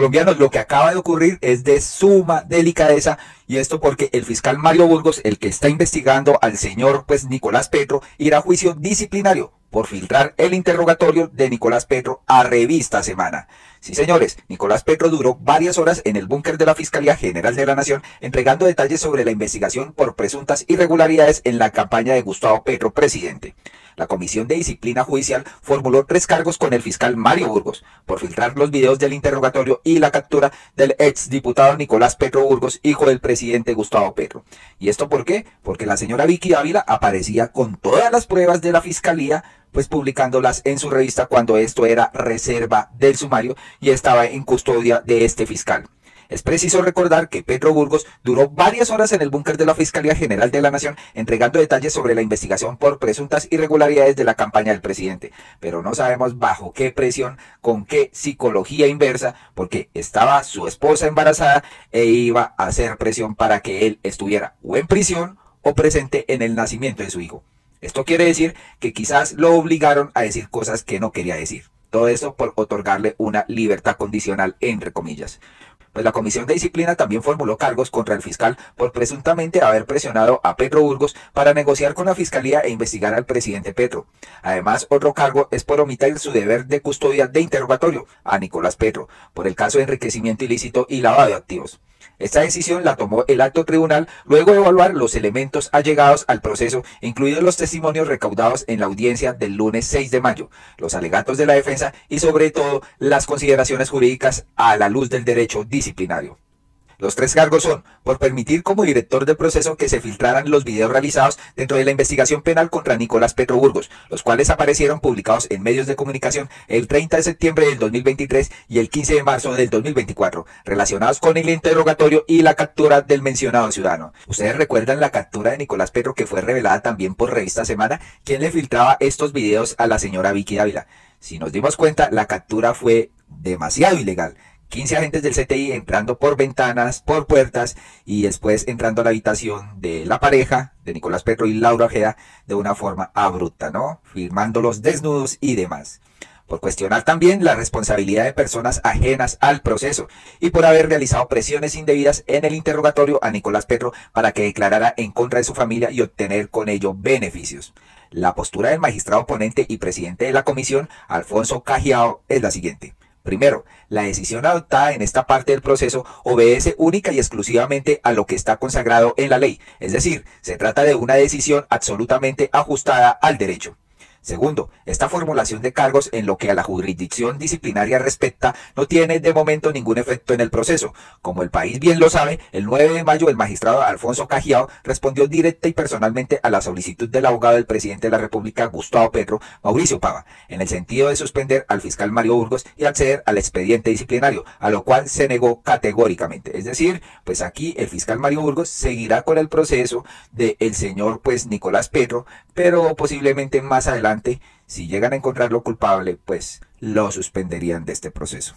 Colombianos, lo que acaba de ocurrir es de suma delicadeza y esto porque el fiscal Mario Burgos, el que está investigando al señor pues Nicolás Petro, irá a juicio disciplinario por filtrar el interrogatorio de Nicolás Petro a Revista Semana. Sí, señores, Nicolás Petro duró varias horas en el búnker de la Fiscalía General de la Nación entregando detalles sobre la investigación por presuntas irregularidades en la campaña de Gustavo Petro, presidente. La Comisión de Disciplina Judicial formuló tres cargos con el fiscal Mario Burgos por filtrar los videos del interrogatorio y la captura del ex diputado Nicolás Petro Burgos, hijo del presidente Gustavo Petro. ¿Y esto por qué? Porque la señora Vicky Ávila aparecía con todas las pruebas de la fiscalía pues publicándolas en su revista cuando esto era reserva del sumario y estaba en custodia de este fiscal. Es preciso recordar que Pedro Burgos duró varias horas en el búnker de la Fiscalía General de la Nación entregando detalles sobre la investigación por presuntas irregularidades de la campaña del presidente, pero no sabemos bajo qué presión, con qué psicología inversa, porque estaba su esposa embarazada e iba a hacer presión para que él estuviera o en prisión o presente en el nacimiento de su hijo. Esto quiere decir que quizás lo obligaron a decir cosas que no quería decir. Todo esto por otorgarle una libertad condicional, entre comillas. Pues la Comisión de Disciplina también formuló cargos contra el fiscal por presuntamente haber presionado a Petro Burgos para negociar con la Fiscalía e investigar al presidente Petro. Además, otro cargo es por omitir su deber de custodia de interrogatorio a Nicolás Petro por el caso de enriquecimiento ilícito y lavado de activos. Esta decisión la tomó el alto tribunal luego de evaluar los elementos allegados al proceso, incluidos los testimonios recaudados en la audiencia del lunes 6 de mayo, los alegatos de la defensa y sobre todo las consideraciones jurídicas a la luz del derecho disciplinario. Los tres cargos son por permitir como director del proceso que se filtraran los videos realizados dentro de la investigación penal contra Nicolás Petro Burgos, los cuales aparecieron publicados en medios de comunicación el 30 de septiembre del 2023 y el 15 de marzo del 2024, relacionados con el interrogatorio y la captura del mencionado ciudadano. ¿Ustedes recuerdan la captura de Nicolás Petro que fue revelada también por Revista Semana? ¿Quién le filtraba estos videos a la señora Vicky Dávila? Si nos dimos cuenta, la captura fue demasiado ilegal. 15 agentes del CTI entrando por ventanas, por puertas y después entrando a la habitación de la pareja de Nicolás Petro y Laura Ojeda de una forma abrupta, ¿no? Firmándolos desnudos y demás. Por cuestionar también la responsabilidad de personas ajenas al proceso y por haber realizado presiones indebidas en el interrogatorio a Nicolás Petro para que declarara en contra de su familia y obtener con ello beneficios. La postura del magistrado ponente y presidente de la comisión, Alfonso Cajiao, es la siguiente. Primero, la decisión adoptada en esta parte del proceso obedece única y exclusivamente a lo que está consagrado en la ley, es decir, se trata de una decisión absolutamente ajustada al derecho. Segundo, esta formulación de cargos en lo que a la jurisdicción disciplinaria respecta no tiene de momento ningún efecto en el proceso. Como el país bien lo sabe, el 9 de mayo el magistrado Alfonso Cajiao respondió directa y personalmente a la solicitud del abogado del presidente de la República, Gustavo Petro, Mauricio Pava, en el sentido de suspender al fiscal Mario Burgos y acceder al expediente disciplinario, a lo cual se negó categóricamente. Es decir, pues aquí el fiscal Mario Burgos seguirá con el proceso del el señor pues Nicolás Petro, pero posiblemente más adelante si llegan a encontrarlo culpable, pues lo suspenderían de este proceso.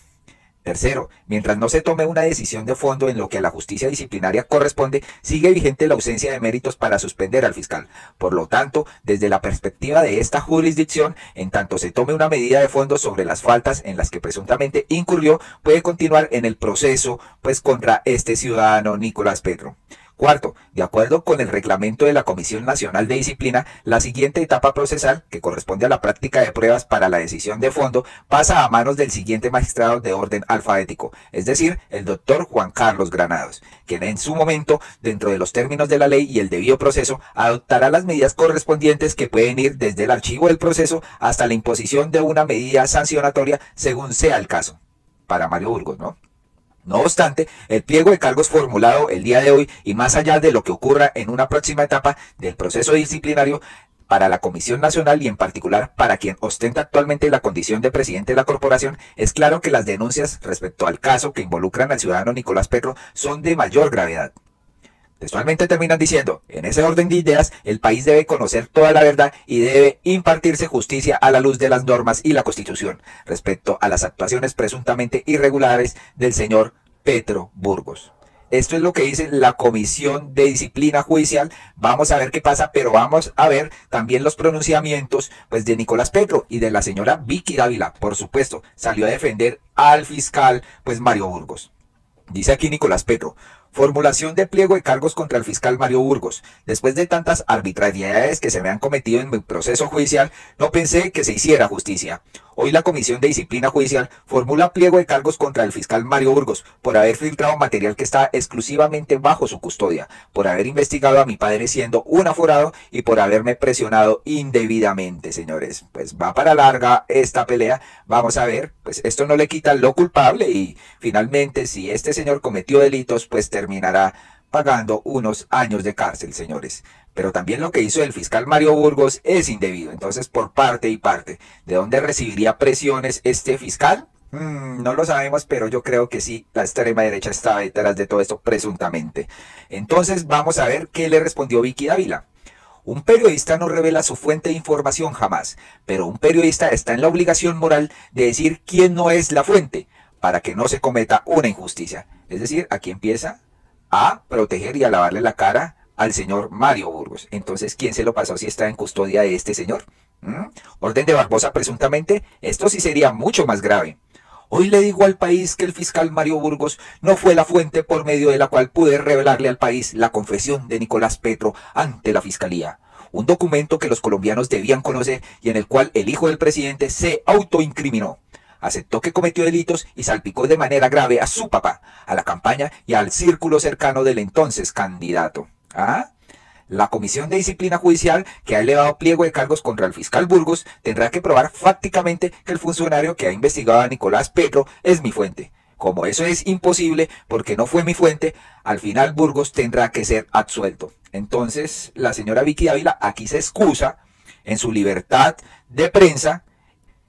Tercero, mientras no se tome una decisión de fondo en lo que a la justicia disciplinaria corresponde, sigue vigente la ausencia de méritos para suspender al fiscal. Por lo tanto, desde la perspectiva de esta jurisdicción, en tanto se tome una medida de fondo sobre las faltas en las que presuntamente incurrió, puede continuar en el proceso pues contra este ciudadano Nicolás Petro. Cuarto, de acuerdo con el reglamento de la Comisión Nacional de Disciplina, la siguiente etapa procesal, que corresponde a la práctica de pruebas para la decisión de fondo, pasa a manos del siguiente magistrado de orden alfabético, es decir, el doctor Juan Carlos Granados, quien en su momento, dentro de los términos de la ley y el debido proceso, adoptará las medidas correspondientes que pueden ir desde el archivo del proceso hasta la imposición de una medida sancionatoria según sea el caso. Para Mario Burgos, ¿no? No obstante, el pliego de cargos formulado el día de hoy y más allá de lo que ocurra en una próxima etapa del proceso disciplinario para la Comisión Nacional y en particular para quien ostenta actualmente la condición de presidente de la corporación, es claro que las denuncias respecto al caso que involucran al ciudadano Nicolás Petro son de mayor gravedad. Textualmente terminan diciendo, en ese orden de ideas, el país debe conocer toda la verdad y debe impartirse justicia a la luz de las normas y la Constitución respecto a las actuaciones presuntamente irregulares del señor Petro Burgos. esto es lo que dice la Comisión de Disciplina Judicial. Vamos a ver qué pasa, pero vamos a ver también los pronunciamientos pues, de Nicolás Petro y de la señora Vicky Dávila. Por supuesto, salió a defender al fiscal pues Mario Burgos. Dice aquí Nicolás Petro, Formulación de pliego de cargos contra el fiscal Mario Burgos. Después de tantas arbitrariedades que se me han cometido en mi proceso judicial, no pensé que se hiciera justicia. Hoy la Comisión de Disciplina Judicial formula pliego de cargos contra el fiscal Mario Burgos por haber filtrado material que está exclusivamente bajo su custodia, por haber investigado a mi padre siendo un aforado y por haberme presionado indebidamente, señores. Pues va para larga esta pelea. Vamos a ver, pues esto no le quita lo culpable y finalmente si este señor cometió delitos, pues terminará pagando unos años de cárcel, señores. Pero también lo que hizo el fiscal Mario Burgos es indebido. Entonces, por parte y parte, ¿de dónde recibiría presiones este fiscal? Mm, no lo sabemos, pero yo creo que sí, la extrema derecha está detrás de todo esto presuntamente. Entonces, vamos a ver qué le respondió Vicky Dávila. Un periodista no revela su fuente de información jamás, pero un periodista está en la obligación moral de decir quién no es la fuente, para que no se cometa una injusticia. Es decir, aquí empieza a proteger y a lavarle la cara al señor Mario Burgos. Entonces, ¿quién se lo pasó si está en custodia de este señor? ¿Mm? Orden de Barbosa presuntamente, esto sí sería mucho más grave. Hoy le digo al país que el fiscal Mario Burgos no fue la fuente por medio de la cual pude revelarle al país la confesión de Nicolás Petro ante la fiscalía. Un documento que los colombianos debían conocer y en el cual el hijo del presidente se autoincriminó aceptó que cometió delitos y salpicó de manera grave a su papá, a la campaña y al círculo cercano del entonces candidato. ¿Ah? La Comisión de Disciplina Judicial, que ha elevado pliego de cargos contra el fiscal Burgos, tendrá que probar fácticamente que el funcionario que ha investigado a Nicolás Petro es mi fuente. Como eso es imposible porque no fue mi fuente, al final Burgos tendrá que ser absuelto. Entonces, la señora Vicky Ávila aquí se excusa en su libertad de prensa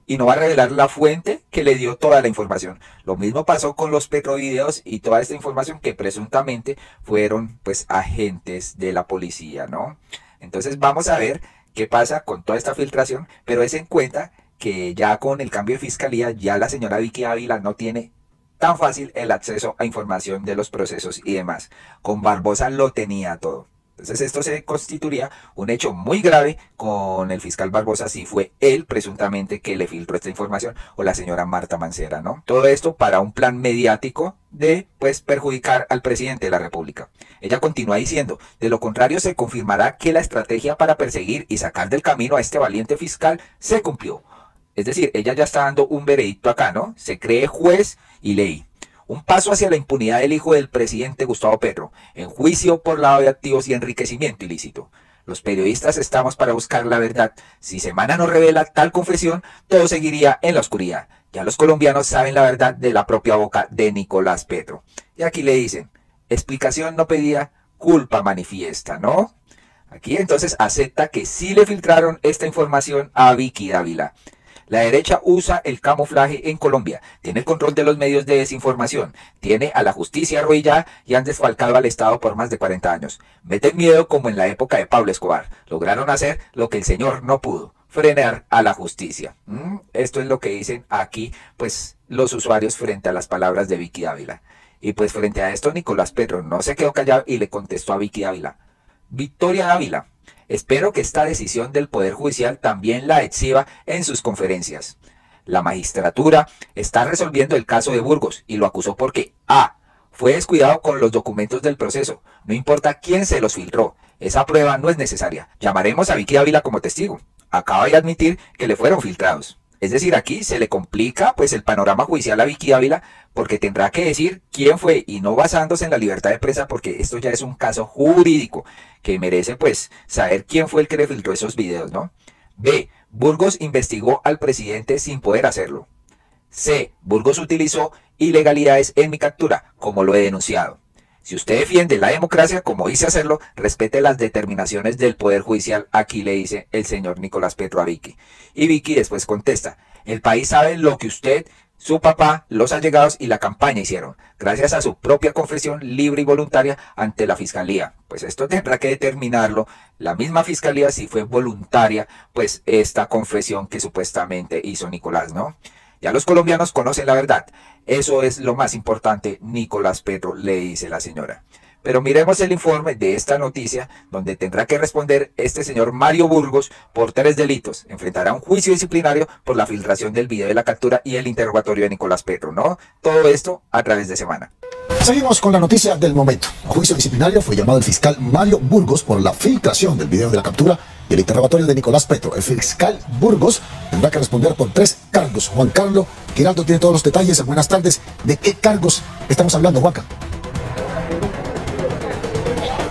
y no va a revelar la fuente que le dio toda la información. Lo mismo pasó con los petrovideos y toda esta información que presuntamente fueron pues agentes de la policía, ¿no? Entonces vamos a ver qué pasa con toda esta filtración, pero es en cuenta que ya con el cambio de fiscalía ya la señora Vicky Ávila no tiene tan fácil el acceso a información de los procesos y demás. Con Barbosa lo tenía todo. Entonces esto se constituiría un hecho muy grave con el fiscal Barbosa si fue él presuntamente que le filtró esta información o la señora Marta Mancera, ¿no? Todo esto para un plan mediático de pues perjudicar al presidente de la República. Ella continúa diciendo, de lo contrario se confirmará que la estrategia para perseguir y sacar del camino a este valiente fiscal se cumplió. Es decir, ella ya está dando un veredicto acá, ¿no? Se cree juez y ley. Un paso hacia la impunidad del hijo del presidente Gustavo Petro, en juicio por lavado de activos y enriquecimiento ilícito. Los periodistas estamos para buscar la verdad. Si Semana no revela tal confesión, todo seguiría en la oscuridad. Ya los colombianos saben la verdad de la propia boca de Nicolás Petro. Y aquí le dicen, explicación no pedía, culpa manifiesta, ¿no? Aquí entonces acepta que sí le filtraron esta información a Vicky Dávila. La derecha usa el camuflaje en Colombia, tiene el control de los medios de desinformación, tiene a la justicia arruinada y han desfalcado al Estado por más de 40 años. Meten miedo como en la época de Pablo Escobar. Lograron hacer lo que el señor no pudo, frenar a la justicia. ¿Mm? Esto es lo que dicen aquí, pues, los usuarios frente a las palabras de Vicky Ávila. Y pues frente a esto, Nicolás Petro no se quedó callado y le contestó a Vicky Ávila. Victoria Ávila, Espero que esta decisión del Poder Judicial también la exhiba en sus conferencias. La magistratura está resolviendo el caso de Burgos y lo acusó porque A. Fue descuidado con los documentos del proceso. No importa quién se los filtró. Esa prueba no es necesaria. Llamaremos a Vicky Ávila como testigo. Acaba de admitir que le fueron filtrados. Es decir, aquí se le complica pues el panorama judicial a Vicky Ávila porque tendrá que decir quién fue y no basándose en la libertad de prensa porque esto ya es un caso jurídico que merece pues saber quién fue el que le filtró esos videos, ¿no? B. Burgos investigó al presidente sin poder hacerlo. C. Burgos utilizó ilegalidades en mi captura, como lo he denunciado. Si usted defiende la democracia, como dice hacerlo, respete las determinaciones del Poder Judicial. Aquí le dice el señor Nicolás Petro a Vicky. Y Vicky después contesta, el país sabe lo que usted, su papá, los allegados y la campaña hicieron, gracias a su propia confesión libre y voluntaria ante la Fiscalía. Pues esto tendrá que determinarlo la misma Fiscalía si fue voluntaria, pues esta confesión que supuestamente hizo Nicolás, ¿no? Ya los colombianos conocen la verdad. Eso es lo más importante, Nicolás Petro, le dice la señora. Pero miremos el informe de esta noticia, donde tendrá que responder este señor Mario Burgos por tres delitos. Enfrentará un juicio disciplinario por la filtración del video de la captura y el interrogatorio de Nicolás Petro, ¿no? Todo esto a través de semana. Seguimos con la noticia del momento. Juicio disciplinario fue llamado el fiscal Mario Burgos por la filtración del video de la captura y el interrogatorio de Nicolás Petro. El fiscal Burgos tendrá que responder por tres cargos. Juan Carlos Giraldo tiene todos los detalles. Buenas tardes. ¿De qué cargos estamos hablando, Juanca?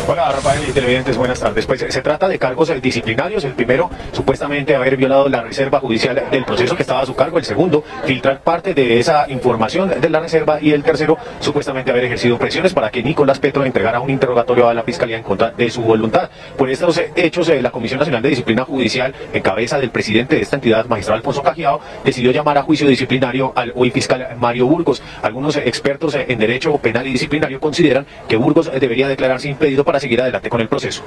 Hola Rafael y televidentes, buenas tardes. Pues se trata de cargos disciplinarios. El primero, supuestamente haber violado la reserva judicial del proceso que estaba a su cargo. El segundo, filtrar parte de esa información de la reserva. Y el tercero, supuestamente haber ejercido presiones para que Nicolás Petro entregara un interrogatorio a la Fiscalía en contra de su voluntad. Por estos hechos, eh, la Comisión Nacional de Disciplina Judicial, en cabeza del presidente de esta entidad, magistrado Alfonso Cajiao, decidió llamar a juicio disciplinario al hoy fiscal Mario Burgos. Algunos expertos en derecho penal y disciplinario consideran que Burgos debería declararse impedido para seguir adelante con el proceso.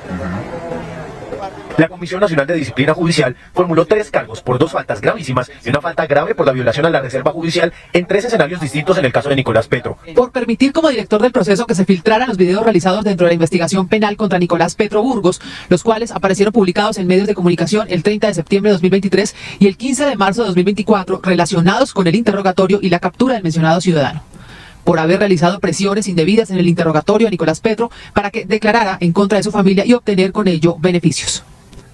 La Comisión Nacional de Disciplina Judicial formuló tres cargos por dos faltas gravísimas y una falta grave por la violación a la reserva judicial en tres escenarios distintos en el caso de Nicolás Petro. Por permitir como director del proceso que se filtraran los videos realizados dentro de la investigación penal contra Nicolás Petro Burgos, los cuales aparecieron publicados en medios de comunicación el 30 de septiembre de 2023 y el 15 de marzo de 2024 relacionados con el interrogatorio y la captura del mencionado ciudadano por haber realizado presiones indebidas en el interrogatorio a Nicolás Petro para que declarara en contra de su familia y obtener con ello beneficios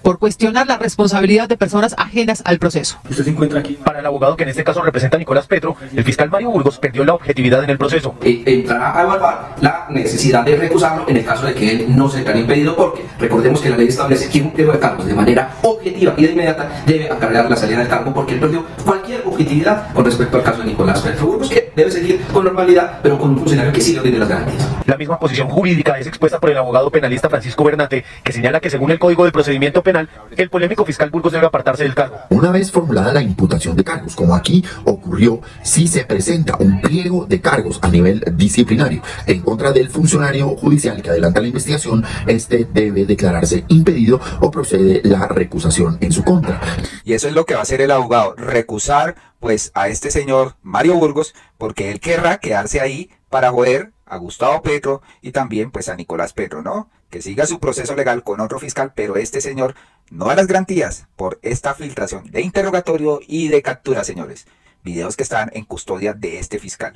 por cuestionar la responsabilidad de personas ajenas al proceso. Usted se encuentra aquí. Para el abogado que en este caso representa a Nicolás Petro, el fiscal Mario Burgos perdió la objetividad en el proceso. Eh, entrará a evaluar la necesidad de recusarlo en el caso de que él no se declare impedido, porque recordemos que la ley establece que un pliego de cargos de manera objetiva y de inmediata debe acarrear la salida del cargo porque él perdió cualquier objetividad con respecto al caso de Nicolás Petro Burgos, que debe seguir con normalidad, pero con un funcionario que sí lo tiene las garantías. La misma posición jurídica es expuesta por el abogado penalista Francisco Bernate, que señala que según el Código de Procedimiento Penal, el polémico fiscal Burgos debe apartarse del cargo. Una vez formulada la imputación de cargos, como aquí ocurrió, si se presenta un pliego de cargos a nivel disciplinario en contra del funcionario judicial que adelanta la investigación, este debe declararse impedido o procede la recusación en su contra. Y eso es lo que va a hacer el abogado, recusar pues a este señor Mario Burgos, porque él querrá quedarse ahí para joder a Gustavo Petro y también pues a Nicolás Petro, ¿no? Que siga su proceso legal con otro fiscal, pero este señor no a las garantías por esta filtración de interrogatorio y de captura, señores. Videos que están en custodia de este fiscal.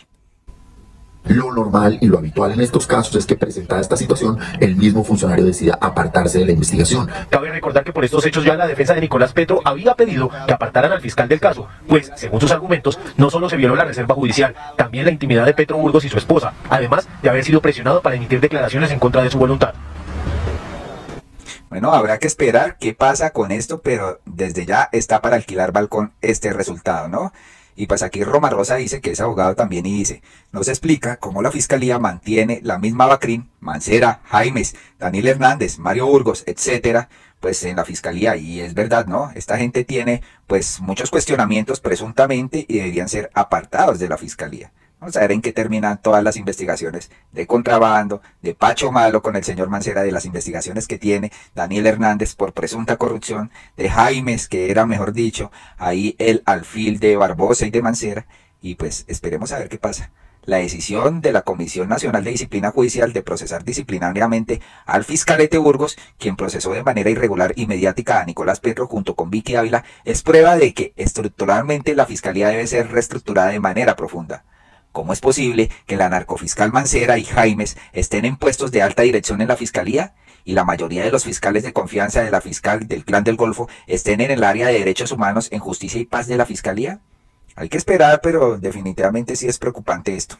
Lo normal y lo habitual en estos casos es que presentada esta situación, el mismo funcionario decida apartarse de la investigación. Cabe recordar que por estos hechos ya la defensa de Nicolás Petro había pedido que apartaran al fiscal del caso, pues, según sus argumentos, no solo se violó la reserva judicial, también la intimidad de Petro Burgos y su esposa, además de haber sido presionado para emitir declaraciones en contra de su voluntad. Bueno, habrá que esperar qué pasa con esto, pero desde ya está para alquilar balcón este resultado, ¿no? Y pues aquí Roma Rosa dice que es abogado también y dice, nos explica cómo la fiscalía mantiene la misma Bacrín, Mancera, Jaimes, Daniel Hernández, Mario Burgos, etcétera, pues en la fiscalía y es verdad, ¿no? Esta gente tiene pues muchos cuestionamientos presuntamente y deberían ser apartados de la fiscalía. Vamos a ver en qué terminan todas las investigaciones de contrabando, de Pacho Malo con el señor Mancera, de las investigaciones que tiene Daniel Hernández por presunta corrupción, de Jaimes, que era, mejor dicho, ahí el alfil de Barbosa y de Mancera, y pues esperemos a ver qué pasa. La decisión de la Comisión Nacional de Disciplina Judicial de procesar disciplinariamente al fiscalete Burgos, quien procesó de manera irregular y mediática a Nicolás Petro junto con Vicky Ávila, es prueba de que estructuralmente la fiscalía debe ser reestructurada de manera profunda. ¿Cómo es posible que la narcofiscal Mancera y Jaimes estén en puestos de alta dirección en la fiscalía y la mayoría de los fiscales de confianza de la fiscal del Clan del Golfo estén en el área de derechos humanos en justicia y paz de la fiscalía? Hay que esperar, pero definitivamente sí es preocupante esto.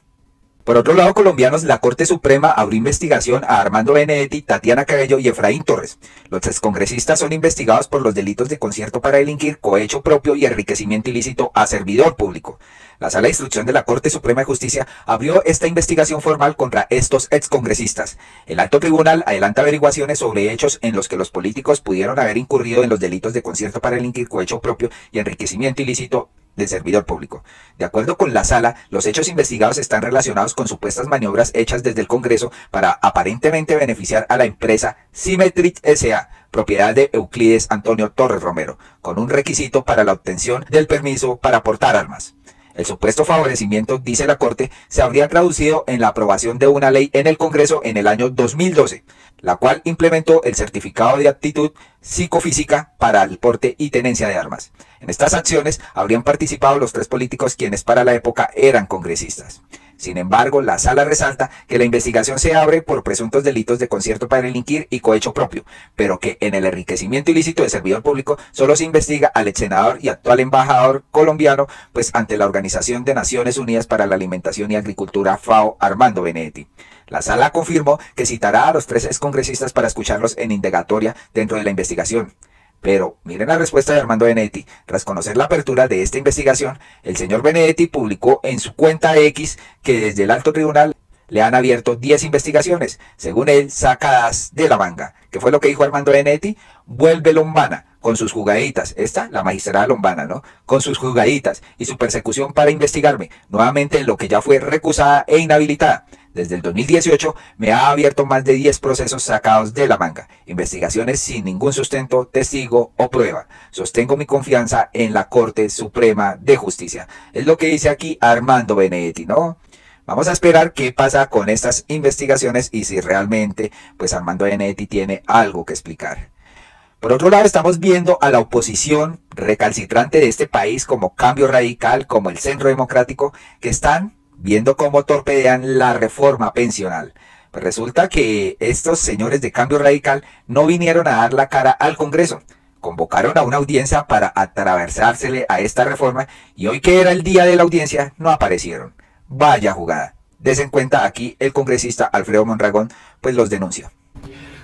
Por otro lado, colombianos, la Corte Suprema abrió investigación a Armando Benedetti, Tatiana Cabello y Efraín Torres. Los excongresistas son investigados por los delitos de concierto para delinquir, cohecho propio y enriquecimiento ilícito a servidor público. La Sala de Instrucción de la Corte Suprema de Justicia abrió esta investigación formal contra estos excongresistas. El alto tribunal adelanta averiguaciones sobre hechos en los que los políticos pudieron haber incurrido en los delitos de concierto para delinquir, cohecho propio y enriquecimiento ilícito de servidor público. De acuerdo con la sala, los hechos investigados están relacionados con supuestas maniobras hechas desde el Congreso para aparentemente beneficiar a la empresa Symmetric SA, propiedad de Euclides Antonio Torres Romero, con un requisito para la obtención del permiso para portar armas. El supuesto favorecimiento, dice la Corte, se habría traducido en la aprobación de una ley en el Congreso en el año 2012, la cual implementó el certificado de aptitud psicofísica para el porte y tenencia de armas. En estas acciones habrían participado los tres políticos quienes para la época eran congresistas. Sin embargo, la sala resalta que la investigación se abre por presuntos delitos de concierto para delinquir y cohecho propio, pero que en el enriquecimiento ilícito del servidor público solo se investiga al ex senador y actual embajador colombiano, pues ante la Organización de Naciones Unidas para la Alimentación y Agricultura FAO, Armando Benedetti. La sala confirmó que citará a los tres excongresistas para escucharlos en indagatoria dentro de la investigación. Pero miren la respuesta de Armando Benedetti. Tras conocer la apertura de esta investigación, el señor Benedetti publicó en su cuenta X que desde el alto tribunal le han abierto 10 investigaciones, según él, sacadas de la manga. ¿Qué fue lo que dijo Armando Benedetti? Vuelve Lombana con sus jugaditas. Esta, la magistrada Lombana, ¿no? Con sus jugaditas y su persecución para investigarme, nuevamente lo que ya fue recusada e inhabilitada. Desde el 2018 me ha abierto más de 10 procesos sacados de la manga, investigaciones sin ningún sustento, testigo o prueba. Sostengo mi confianza en la Corte Suprema de Justicia. Es lo que dice aquí Armando Benedetti, ¿no? Vamos a esperar qué pasa con estas investigaciones y si realmente pues Armando Benedetti tiene algo que explicar. Por otro lado, estamos viendo a la oposición recalcitrante de este país como Cambio Radical, como el Centro Democrático, que están viendo cómo torpedean la reforma pensional. Pues resulta que estos señores de cambio radical no vinieron a dar la cara al Congreso. Convocaron a una audiencia para atravesársele a esta reforma y hoy que era el día de la audiencia no aparecieron. Vaya jugada. Desen cuenta aquí el congresista Alfredo Mondragón pues los denuncia.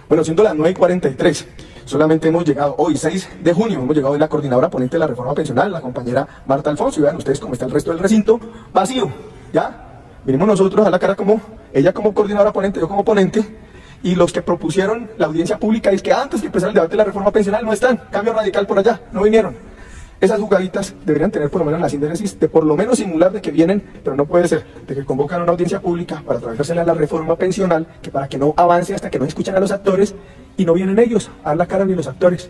Bueno, siendo las 9.43, solamente hemos llegado hoy, 6 de junio, hemos llegado en la coordinadora ponente de la reforma pensional, la compañera Marta Alfonso, y vean ustedes cómo está el resto del recinto, vacío. ¿Ya? Vinimos nosotros a la cara como, ella como coordinadora ponente, yo como ponente, y los que propusieron la audiencia pública es que antes que empezar el debate de la reforma pensional no están, cambio radical por allá, no vinieron. Esas jugaditas deberían tener por lo menos la síntesis de por lo menos simular de que vienen, pero no puede ser, de que convocan una audiencia pública para tratársela a la reforma pensional, que para que no avance hasta que no escuchen a los actores, y no vienen ellos a dar la cara ni los actores.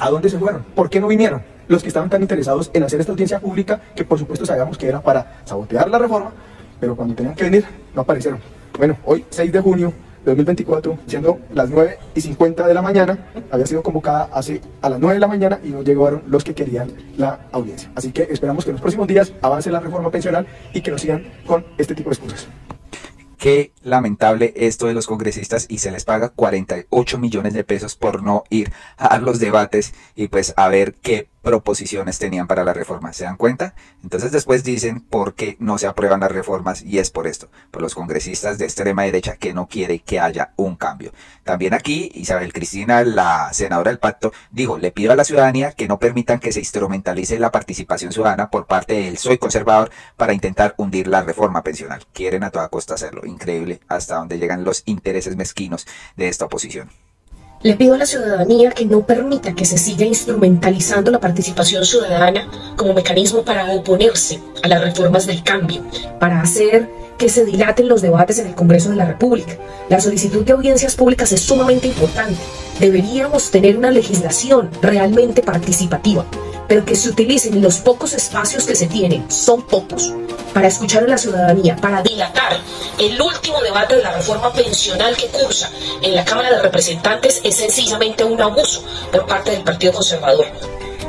¿A dónde se fueron? ¿Por qué no vinieron? Los que estaban tan interesados en hacer esta audiencia pública, que por supuesto sabíamos que era para sabotear la reforma, pero cuando tenían que venir, no aparecieron. Bueno, hoy, 6 de junio de 2024, siendo las 9 y 50 de la mañana, había sido convocada hace a las 9 de la mañana y no llegaron los que querían la audiencia. Así que esperamos que en los próximos días avance la reforma pensional y que nos sigan con este tipo de excusas. Qué lamentable esto de los congresistas y se les paga 48 millones de pesos por no ir a los debates y pues a ver qué proposiciones tenían para la reforma. ¿Se dan cuenta? Entonces después dicen por qué no se aprueban las reformas y es por esto, por los congresistas de extrema derecha que no quiere que haya un cambio. También aquí Isabel Cristina, la senadora del pacto, dijo, le pido a la ciudadanía que no permitan que se instrumentalice la participación ciudadana por parte del soy conservador para intentar hundir la reforma pensional. Quieren a toda costa hacerlo. Increíble hasta dónde llegan los intereses mezquinos de esta oposición. Le pido a la ciudadanía que no permita que se siga instrumentalizando la participación ciudadana como mecanismo para oponerse a las reformas del cambio, para hacer que se dilaten los debates en el Congreso de la República. La solicitud de audiencias públicas es sumamente importante. Deberíamos tener una legislación realmente participativa, pero que se utilicen los pocos espacios que se tienen, son pocos, para escuchar a la ciudadanía, para dilatar el último debate de la reforma pensional que cursa en la Cámara de Representantes es sencillamente un abuso por parte del Partido Conservador.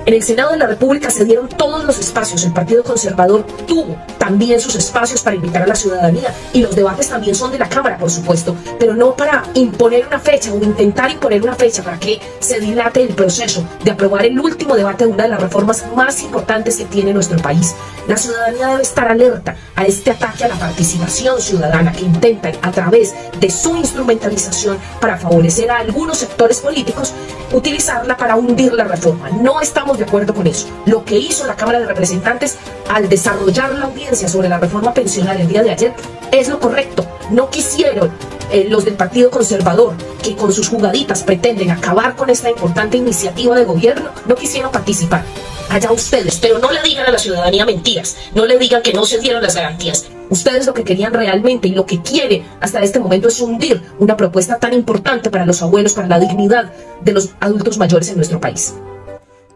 En el Senado de la República se dieron todos los espacios. El Partido Conservador tuvo también sus espacios para invitar a la ciudadanía. Y los debates también son de la Cámara, por supuesto. Pero no para imponer una fecha o intentar imponer una fecha para que se dilate el proceso de aprobar el último debate de una de las reformas más importantes que tiene nuestro país. La ciudadanía debe estar alerta a este ataque a la participación ciudadana que intentan a través de su instrumentalización para favorecer a algunos sectores políticos utilizarla para hundir la reforma. No estamos de acuerdo con eso. Lo que hizo la Cámara de Representantes al desarrollar la audiencia sobre la reforma pensional el día de ayer es lo correcto. No quisieron eh, los del Partido Conservador, que con sus jugaditas pretenden acabar con esta importante iniciativa de gobierno, no quisieron participar. Allá ustedes, pero no le digan a la ciudadanía mentiras, no le digan que no se dieron las garantías. Ustedes lo que querían realmente y lo que quiere hasta este momento es hundir una propuesta tan importante para los abuelos, para la dignidad de los adultos mayores en nuestro país.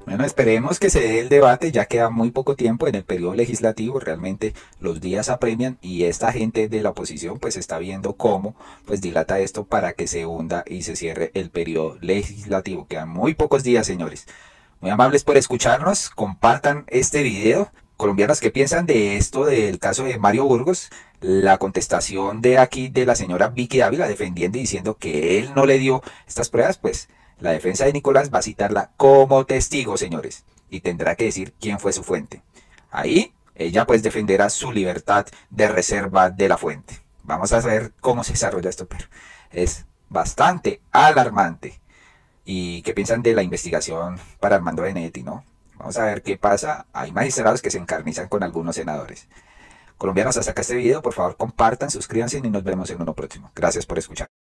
Bueno, esperemos que se dé el debate, ya queda muy poco tiempo en el periodo legislativo, realmente los días apremian y esta gente de la oposición pues está viendo cómo pues dilata esto para que se hunda y se cierre el periodo legislativo. Quedan muy pocos días, señores. Muy amables por escucharnos, compartan este video. Colombianos, ¿qué piensan de esto del caso de Mario Burgos? La contestación de aquí de la señora Vicky Ávila defendiendo y diciendo que él no le dio estas pruebas, pues la defensa de Nicolás va a citarla como testigo, señores, y tendrá que decir quién fue su fuente. Ahí ella pues defenderá su libertad de reserva de la fuente. Vamos a ver cómo se desarrolla esto, pero es bastante alarmante. ¿Y qué piensan de la investigación para Armando Benedetti, no? Vamos a ver qué pasa. Hay magistrados que se encarnizan con algunos senadores. Colombianos, hasta acá este video. Por favor, compartan, suscríbanse y nos vemos en uno próximo. Gracias por escuchar.